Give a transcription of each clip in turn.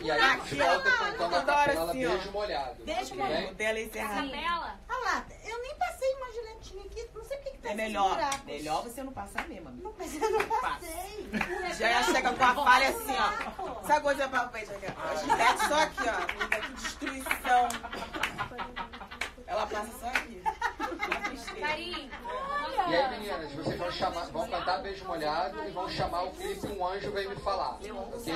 E aí a gente volta cantando a Toda hora capela assim, ó. Beijo Molhado. Beijo tudo bem? O dela é encerrado. Capela? Olha lá, eu nem passei uma giletinha aqui, não sei por que que tá É melhor. buracos. Melhor você não passar mesmo, amiga. Não, mas eu não passei. Já chega com a falha assim, ó. Sabe coisa pra frente aqui? ó? A Gillette só aqui, ó. Que destruição. Ela passa só aqui. Carinho. E aí, meninas, vocês vão chamar, vão cantar Beijo Molhado e vão chamar o clipe Um Anjo Veio Me Falar. Ok?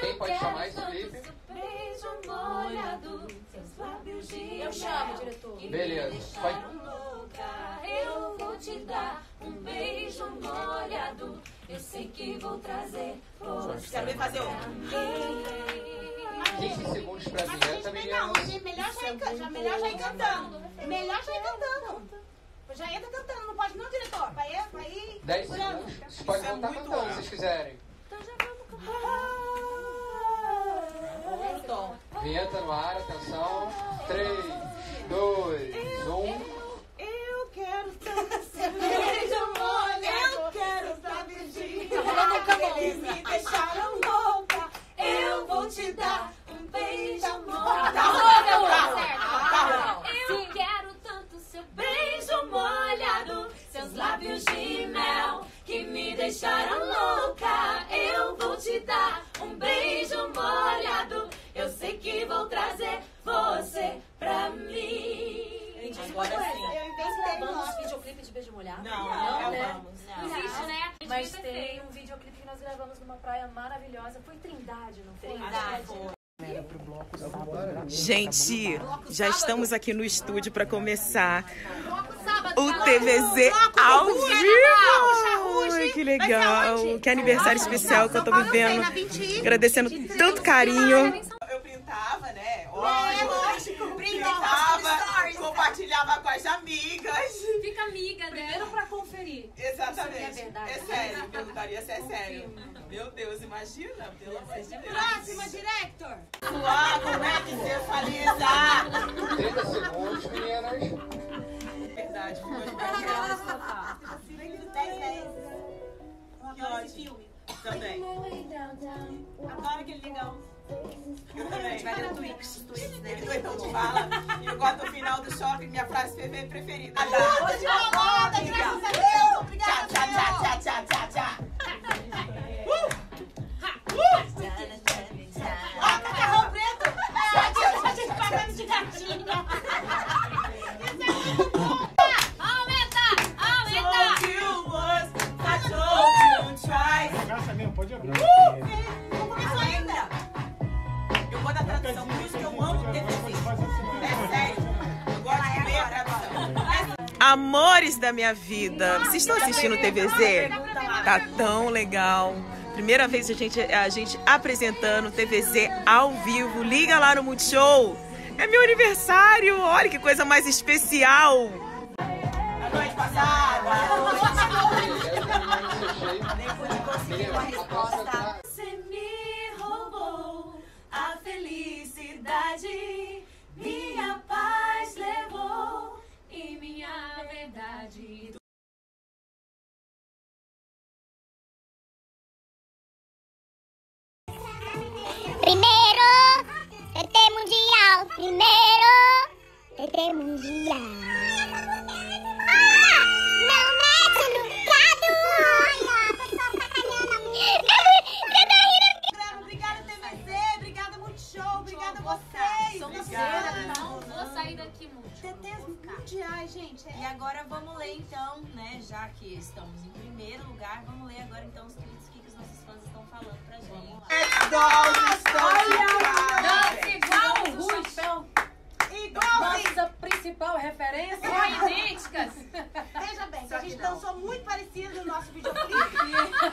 Quem pode chamar esse clipe? Beijo molhado, seus lábios de Eu chamo, diretor. Beleza. Pode... louca, eu vou te dar um beijo molhado. Eu sei que vou trazer você Quer ver fazer um? 15 segundos pra vinheta, meninas. melhor já ir, já, melhor já ir cantando. Melhor já ir cantando. Já entra cantando, não pode não, diretor? Vai vai ir. 10 segurando. segundos. Vocês podem é muito cantando se alto. vocês quiserem. Um Vinheta no ar, atenção. 3, 2, 1. Eu quero tanto ser beijo molhado. Eu quero saber de Eles me deixaram louca. Eu vou te dar um beijo molhado. Tá Eu quero tanto seu beijo molhado, seus lábios de mel que me deixaram louca. Eu vou te dar um beijo molhado. Mas tem feito. um videoclipe que nós gravamos numa praia maravilhosa. Foi Trindade, não foi? Trindade. Gente, já estamos aqui no estúdio para começar o TVZ ao vivo. Ai, que legal. Que aniversário especial que eu tô vivendo. Agradecendo tanto carinho. Eu printava, né? É, lógico. Printava, compartilhava com as amigas. Fica amiga Primeiro dela. pra conferir. Exatamente. É. É sério, perguntaria se é sério. Meu Deus, imagina, pelo amor de Deus. Próxima, diretor. Suar, como é que você 30 segundos, meninas. Verdade, Dez vezes. Que ótimo. Também. Adoro aquele legal. Eu também. Vai ter Twix. Ele do então te fala. E eu gosto do final do shopping, minha frase preferida. Hoje uma moda, graças a Deus. Pode abrir. Não começou ainda. Eu gosto da tradução, por isso que eu amo o TVC. É sério. Eu gosto de ler a tradução. Amores da minha vida, vocês estão assistindo o TVZ? Tá tão legal. Primeira vez a gente, a gente apresentando o TVZ ao vivo. Liga lá no Multishow. É meu aniversário. Olha que coisa mais especial. A noite passada. Meninas, a próxima tá... Você me roubou a felicidade, minha paz levou e minha verdade. Primeiro, TT Mundial. Primeiro, TT Mundial. TTs mundiais, gente. E agora vamos ler então, né? Já que estamos em primeiro lugar, vamos ler agora então os tweets que, que os nossos fãs estão falando pra gente. Dança igual o. Chapéu, Igual, nossa principal referência. São idênticas. Veja bem, que a gente dançou muito parecido no nosso videoclipe.